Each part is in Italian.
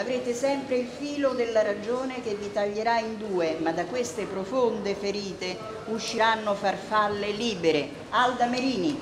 Avrete sempre il filo della ragione che vi taglierà in due, ma da queste profonde ferite usciranno farfalle libere. Alda Merini.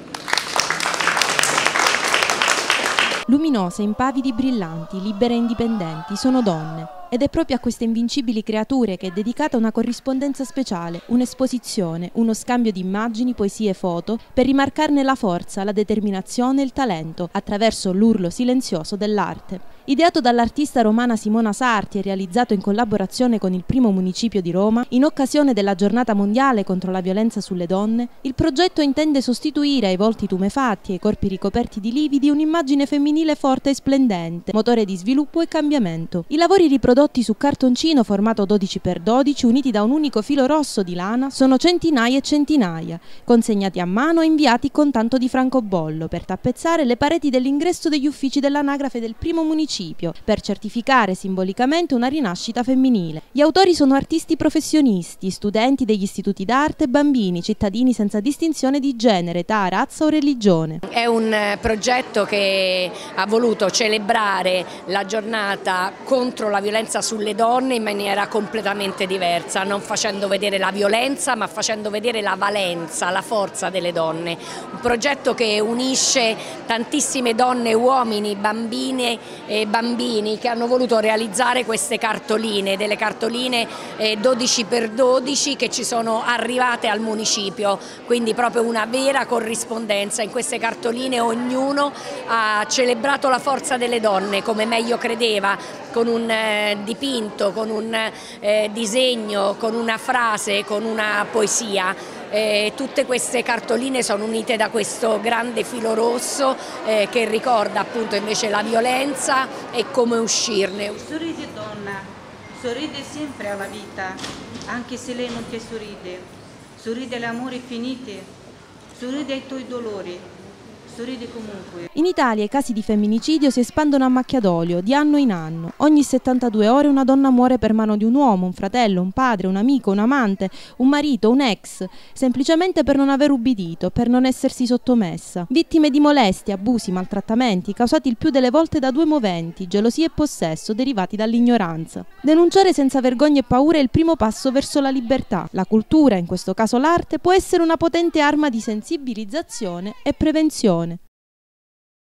Luminose, impavidi, brillanti, libere e indipendenti, sono donne. Ed è proprio a queste invincibili creature che è dedicata una corrispondenza speciale, un'esposizione, uno scambio di immagini, poesie e foto per rimarcarne la forza, la determinazione e il talento attraverso l'urlo silenzioso dell'arte. Ideato dall'artista romana Simona Sarti e realizzato in collaborazione con il primo municipio di Roma, in occasione della giornata mondiale contro la violenza sulle donne, il progetto intende sostituire ai volti tumefatti e ai corpi ricoperti di lividi un'immagine femminile forte e splendente, motore di sviluppo e cambiamento. I lavori riprodotti prodotti su cartoncino formato 12x12 uniti da un unico filo rosso di lana sono centinaia e centinaia, consegnati a mano e inviati con tanto di francobollo per tappezzare le pareti dell'ingresso degli uffici dell'anagrafe del primo municipio, per certificare simbolicamente una rinascita femminile. Gli autori sono artisti professionisti, studenti degli istituti d'arte, bambini, cittadini senza distinzione di genere, età, razza o religione. È un eh, progetto che ha voluto celebrare la giornata contro la violenza sulle donne in maniera completamente diversa, non facendo vedere la violenza ma facendo vedere la valenza, la forza delle donne. Un progetto che unisce tantissime donne, uomini, bambine e bambini che hanno voluto realizzare queste cartoline, delle cartoline 12x12 eh, che ci sono arrivate al municipio, quindi proprio una vera corrispondenza. In queste cartoline ognuno ha celebrato la forza delle donne come meglio credeva, con un eh, dipinto, con un eh, disegno, con una frase, con una poesia. Eh, tutte queste cartoline sono unite da questo grande filo rosso eh, che ricorda appunto invece la violenza e come uscirne. Sorride donna, sorride sempre alla vita, anche se lei non ti sorride. Sorride l'amore finito, sorride ai tuoi dolori. In Italia i casi di femminicidio si espandono a macchia d'olio di anno in anno. Ogni 72 ore una donna muore per mano di un uomo, un fratello, un padre, un amico, un amante, un marito, un ex, semplicemente per non aver ubbidito, per non essersi sottomessa. Vittime di molestie, abusi, maltrattamenti, causati il più delle volte da due moventi, gelosia e possesso, derivati dall'ignoranza. Denunciare senza vergogna e paura è il primo passo verso la libertà. La cultura, in questo caso l'arte, può essere una potente arma di sensibilizzazione e prevenzione